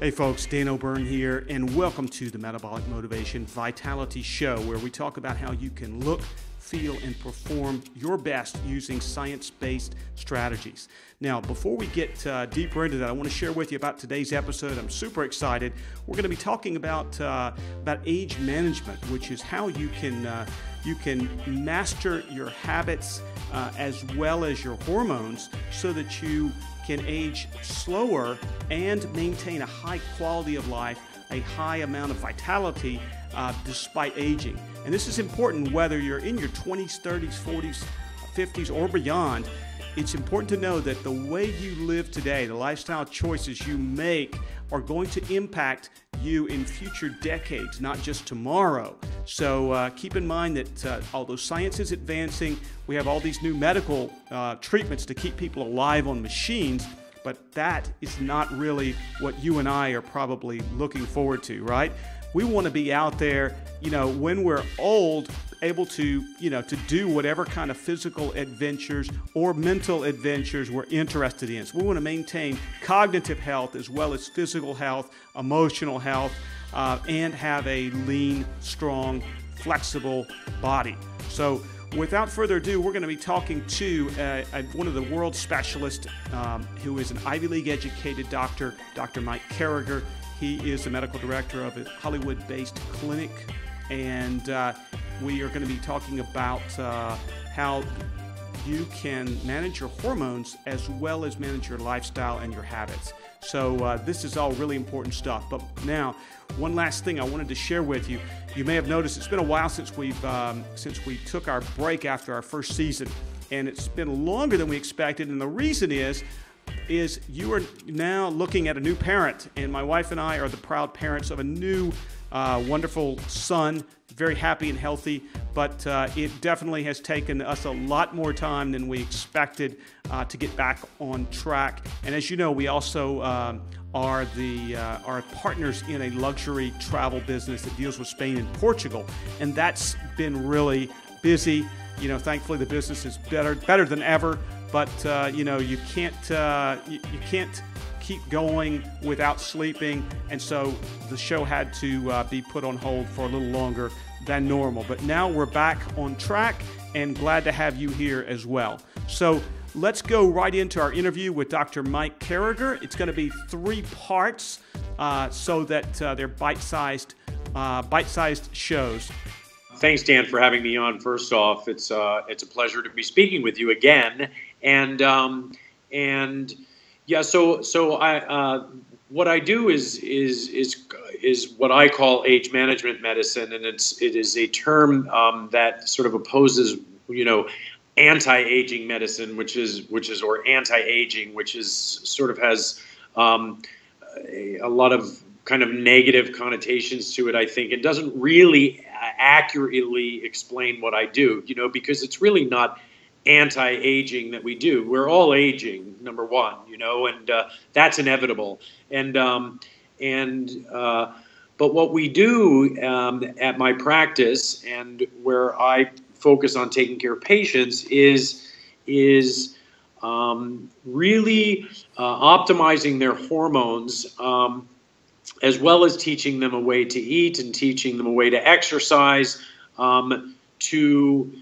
Hey folks, Dan O'Byrne here, and welcome to the Metabolic Motivation Vitality Show, where we talk about how you can look, feel, and perform your best using science based strategies. Now, before we get uh, deeper into that, I want to share with you about today's episode. I'm super excited. We're going to be talking about, uh, about age management, which is how you can, uh, you can master your habits uh, as well as your hormones so that you can age slower and maintain a high quality of life, a high amount of vitality uh, despite aging. And this is important whether you're in your 20s, 30s, 40s, 50s, or beyond. It's important to know that the way you live today, the lifestyle choices you make, are going to impact you in future decades, not just tomorrow. So uh, keep in mind that uh, although science is advancing, we have all these new medical uh, treatments to keep people alive on machines, but that is not really what you and I are probably looking forward to, right? We want to be out there, you know, when we're old, able to, you know, to do whatever kind of physical adventures or mental adventures we're interested in. So we want to maintain cognitive health as well as physical health, emotional health, uh, and have a lean, strong, flexible body. So without further ado, we're going to be talking to uh, one of the world specialists um, who is an Ivy League educated doctor, Dr. Mike Carragher. He is the medical director of a Hollywood based clinic, and uh, we are going to be talking about uh, how you can manage your hormones as well as manage your lifestyle and your habits. So, uh, this is all really important stuff. But now, one last thing I wanted to share with you. You may have noticed it's been a while since we've um, since we took our break after our first season, and it's been longer than we expected. And the reason is is you are now looking at a new parent, and my wife and I are the proud parents of a new uh, wonderful son, very happy and healthy. But uh, it definitely has taken us a lot more time than we expected uh, to get back on track. And as you know, we also um, are the uh, are partners in a luxury travel business that deals with Spain and Portugal, and that's been really busy. You know, thankfully the business is better better than ever. But uh, you know, you can't uh, you, you, can't keep going without sleeping, and so the show had to uh, be put on hold for a little longer than normal. But now we're back on track, and glad to have you here as well. So let's go right into our interview with Dr. Mike Carragher. It's going to be three parts uh, so that uh, they're bite-sized, uh, bite-sized shows. Thanks, Dan, for having me on. First off, it's it's a pleasure to be speaking with you again, and um, and yeah, so so I uh, what I do is is is is what I call age management medicine, and it's it is a term um, that sort of opposes you know anti-aging medicine, which is which is or anti-aging, which is sort of has um, a, a, lot of kind of negative connotations to it. I think it doesn't really accurately explain what I do, you know, because it's really not anti-aging that we do. We're all aging, number one, you know, and uh, that's inevitable. And um, and uh, but what we do um, at my practice and where I focus on taking care of patients is is um, really uh, optimizing their hormones um, as well as teaching them a way to eat and teaching them a way to exercise um, to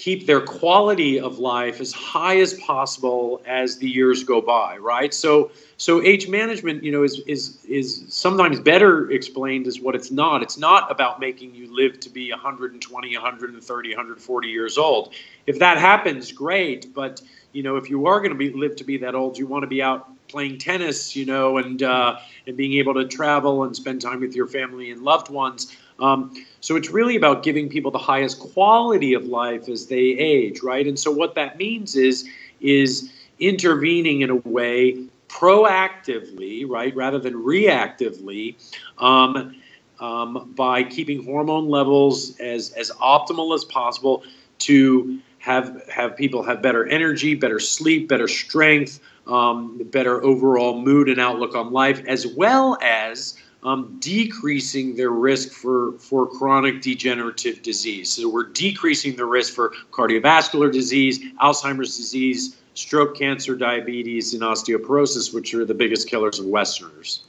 keep their quality of life as high as possible as the years go by right? So so age management you know is is is sometimes better explained as what it's not. It's not about making you live to be 120 130 140 years old. If that happens great but you know if you are going to be live to be that old you want to be out playing tennis you know and uh, and being able to travel and spend time with your family and loved ones um, so it's really about giving people the highest quality of life as they age, right? And so what that means is is intervening in a way proactively, right, rather than reactively, um, um, by keeping hormone levels as as optimal as possible to have have people have better energy, better sleep, better strength, um, better overall mood and outlook on life, as well as um, decreasing their risk for, for chronic degenerative disease. So we're decreasing the risk for cardiovascular disease, Alzheimer's disease, stroke, cancer, diabetes, and osteoporosis, which are the biggest killers of Westerners.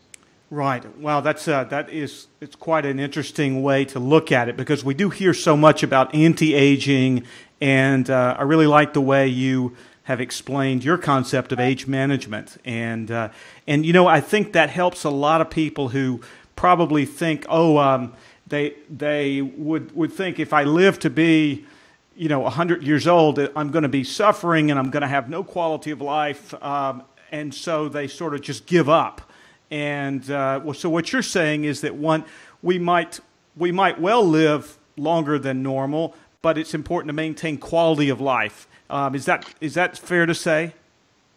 Right. Well, that's uh, that is it's quite an interesting way to look at it because we do hear so much about anti-aging, and uh, I really like the way you have explained your concept of age management, and uh, and you know I think that helps a lot of people who probably think, oh, um, they they would would think if I live to be you know 100 years old i'm going to be suffering and i'm going to have no quality of life um, and so they sort of just give up and uh, so what you're saying is that one, we might we might well live longer than normal, but it's important to maintain quality of life. Um, is that is that fair to say?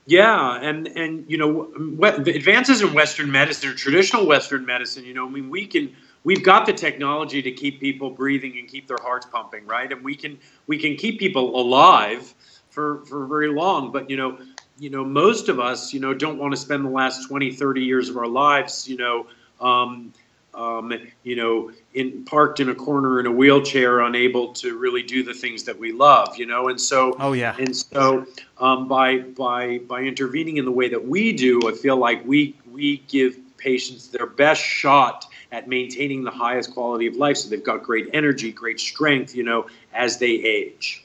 Yeah, and and you know, the advances in Western medicine or traditional Western medicine, you know, I mean, we can we've got the technology to keep people breathing and keep their hearts pumping, right? And we can we can keep people alive for for very long, but you know, you know, most of us, you know, don't want to spend the last 20, 30 years of our lives, you know, um, um, you know, in parked in a corner in a wheelchair, unable to really do the things that we love, you know, and so, oh yeah, and so um, by by by intervening in the way that we do, I feel like we we give patients their best shot at maintaining the highest quality of life, so they've got great energy, great strength, you know, as they age.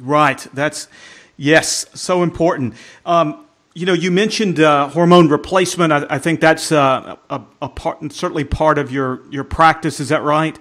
Right. That's Yes, so important. Um, you know, you mentioned uh, hormone replacement. I, I think that's uh, a, a, part, certainly part of your, your practice. Is that right?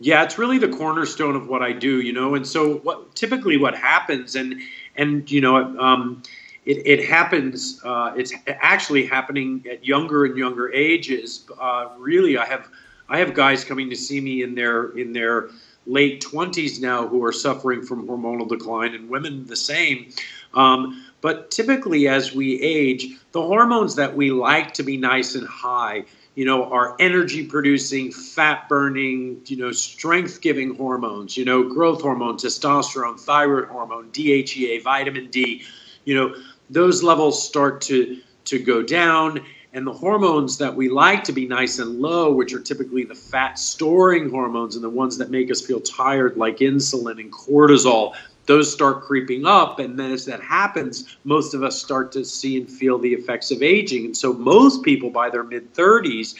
Yeah, it's really the cornerstone of what I do. You know, and so what typically what happens, and and you know, um, it, it happens. Uh, it's actually happening at younger and younger ages. Uh, really, I have I have guys coming to see me in their in their late 20s now who are suffering from hormonal decline, and women the same. Um, but typically, as we age, the hormones that we like to be nice and high, you know, are energy producing, fat burning, you know, strength giving hormones, you know, growth hormone, testosterone, thyroid hormone, DHEA, vitamin D, you know, those levels start to to go down. And the hormones that we like to be nice and low, which are typically the fat storing hormones and the ones that make us feel tired, like insulin and cortisol, those start creeping up. And then as that happens, most of us start to see and feel the effects of aging. And so most people by their mid 30s,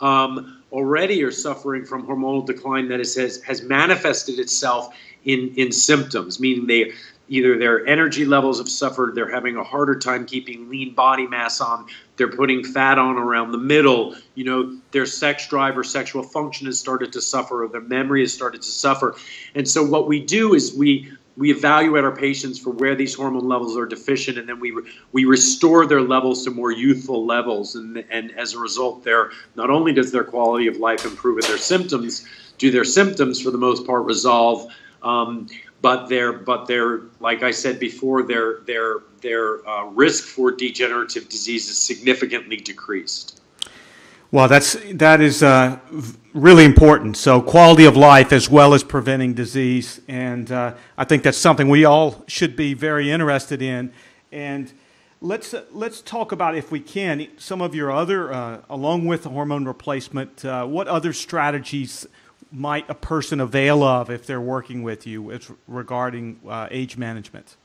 um, already are suffering from hormonal decline that is, has, has manifested itself in, in symptoms, meaning they either their energy levels have suffered, they're having a harder time keeping lean body mass on, they're putting fat on around the middle, you know, their sex drive or sexual function has started to suffer, or their memory has started to suffer. And so what we do is we we evaluate our patients for where these hormone levels are deficient, and then we we restore their levels to more youthful levels, and and as a result, their not only does their quality of life improve, and their symptoms do their symptoms for the most part resolve. Um, but their but their like I said before, their their their uh, risk for degenerative disease is significantly decreased. Well, that's that is uh, really important. So, quality of life as well as preventing disease, and uh, I think that's something we all should be very interested in. And let's uh, let's talk about, if we can, some of your other, uh, along with hormone replacement, uh, what other strategies might a person avail of if they're working with you regarding uh, age management?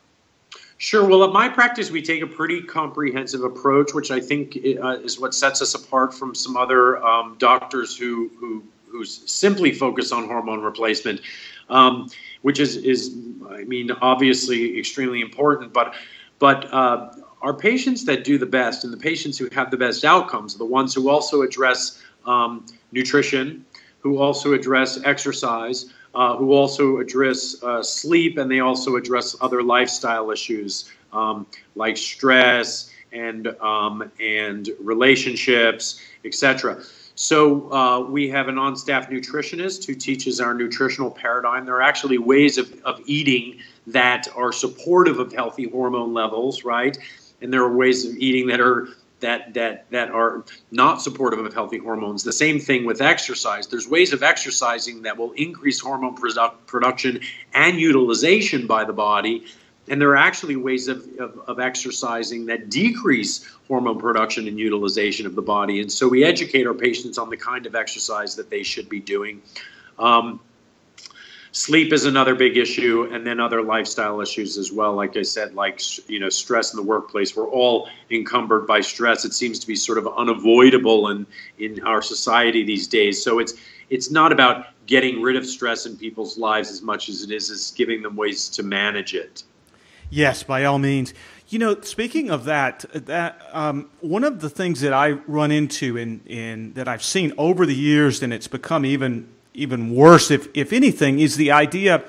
Sure. Well, at my practice, we take a pretty comprehensive approach, which I think uh, is what sets us apart from some other um, doctors who, who who simply focus on hormone replacement, um, which is is I mean obviously extremely important, but but uh, our patients that do the best and the patients who have the best outcomes are the ones who also address um, nutrition, who also address exercise, uh, who also address uh, sleep, and they also address other lifestyle issues um, like stress and um, and relationships, etc. So uh, we have an on-staff nutritionist who teaches our nutritional paradigm. There are actually ways of, of eating that are supportive of healthy hormone levels, right? And there are ways of eating that are that that that are not supportive of healthy hormones. The same thing with exercise. There's ways of exercising that will increase hormone produ- production and utilization by the body. And there are actually ways of, of, of, exercising that decrease hormone production and utilization of the body. And so we educate our patients on the kind of exercise that they should be doing. Um, sleep is another big issue, and then other lifestyle issues as well. Like I said, like you know, stress in the workplace. We're all encumbered by stress. It seems to be sort of unavoidable in in our society these days. So it's it's not about getting rid of stress in people's lives as much as it is as giving them ways to manage it. Yes, by all means. You know, speaking of that, that um, one of the things that I run into in, in that I've seen over the years, and it's become even even worse, if if anything, is the idea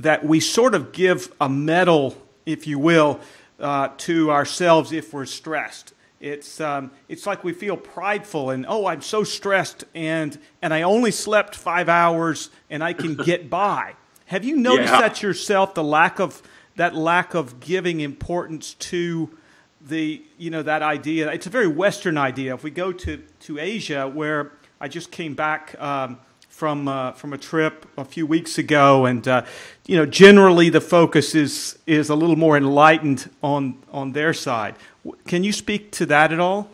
that we sort of give a medal, if you will, uh, to ourselves if we're stressed. It's um, it's like we feel prideful and oh, I'm so stressed and and I only slept five hours and I can get by. Have you noticed yeah. that yourself? The lack of that lack of giving importance to the you know that idea. It's a very Western idea. If we go to to Asia, where I just came back. Um, from uh, from a trip a few weeks ago, and uh, you know generally the focus is is a little more enlightened on on their side. Can you speak to that at all?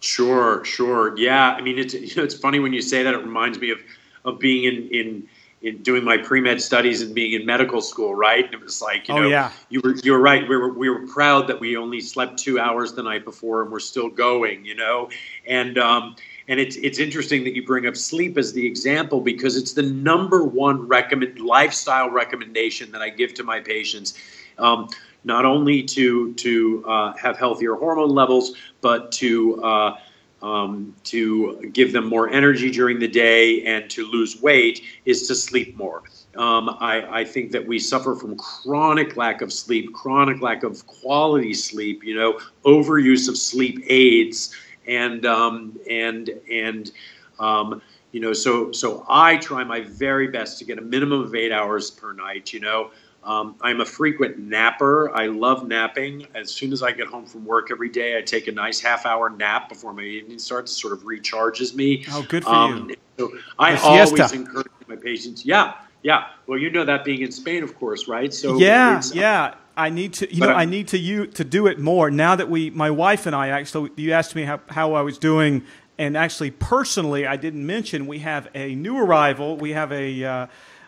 Sure, sure. Yeah, I mean it's you know it's funny when you say that. It reminds me of of being in in in doing my pre med studies and being in medical school, right? And it was like, you oh, yeah. you were you were right. We were we were proud that we only slept two hours the night before and we're still going, you know, and um, and it's it's interesting that you bring up sleep as the example because it's the number one recommend lifestyle recommendation that I give to my patients. Um, not only to to uh, have healthier hormone levels, but to uh, um, to give them more energy during the day and to lose weight is to sleep more. Um, I, I, think that we suffer from chronic lack of sleep, chronic lack of quality sleep. You know, overuse of sleep aids, and um, and and um, you know, so so I try my very best to get a minimum of eight hours per night. You know, um, I'm a frequent napper. I love napping. As soon as I get home from work every day, I take a nice half hour nap before my evening starts. It sort of recharges me. Oh, good for um, you. So I always encourage my patients. Yeah, yeah. Well, you know that being in Spain, of course, right? So yeah, yeah. I need to, you know, I, I need to you to do it more now that we, my wife and I actually. You asked me how how I was doing, and actually personally, I didn't mention we have a new arrival. We have a. Uh,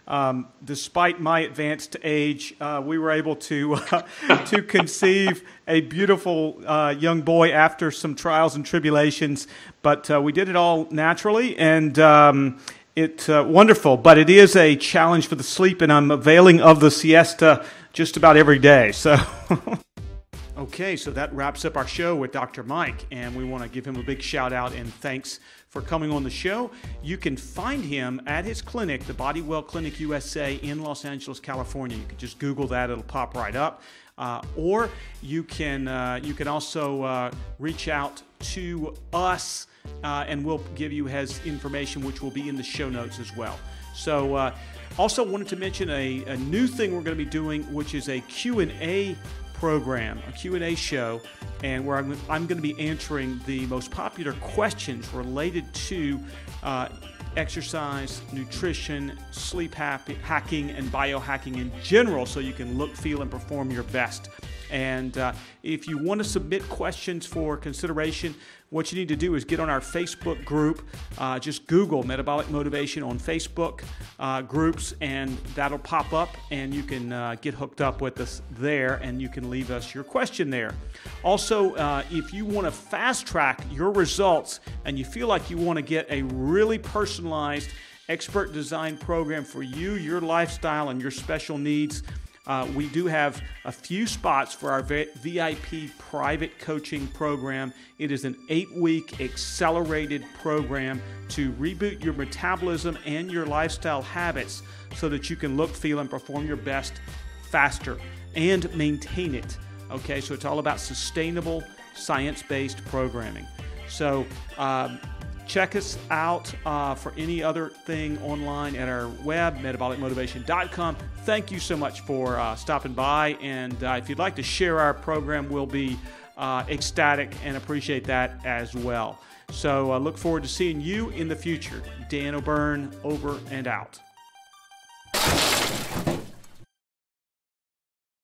um, despite my advanced age, uh, we were able to uh, to conceive a beautiful uh, young boy after some trials and tribulations. But uh, we did it all naturally, and um, it's uh, wonderful. But it is a challenge for the sleep, and I'm availing of the siesta just about every day. So. Okay, so that wraps up our show with Dr. Mike, and we want to give him a big shout out and thanks for coming on the show. You can find him at his clinic, the Bodywell Clinic USA in Los Angeles, California. You can just Google that; it'll pop right up. Uh, or you can uh, you can also uh, reach out to us, uh, and we'll give you his information, which will be in the show notes as well. So. Uh, also wanted to mention a, a new thing we're going to be doing, which is a Q&A program, a Q&A show, and where I'm, I'm going to be answering the most popular questions related to uh, exercise, nutrition, sleep happy, hacking, and biohacking in general so you can look, feel, and perform your best. And uh, if you want to submit questions for consideration, what you need to do is get on our Facebook group. Uh, just Google Metabolic Motivation on Facebook uh, groups, and that'll pop up, and you can uh, get hooked up with us there, and you can leave us your question there. Also, uh, if you want to fast track your results and you feel like you want to get a really personalized, expert design program for you, your lifestyle, and your special needs, uh, we do have a few spots for our VIP private coaching program. It is an eight week accelerated program to reboot your metabolism and your lifestyle habits so that you can look, feel, and perform your best faster and maintain it. Okay, so it's all about sustainable, science based programming. So, um, Check us out uh, for any other thing online at our web, metabolicmotivation.com. Thank you so much for uh, stopping by. And uh, if you'd like to share our program, we'll be uh, ecstatic and appreciate that as well. So I uh, look forward to seeing you in the future. Dan O'Byrne, over and out.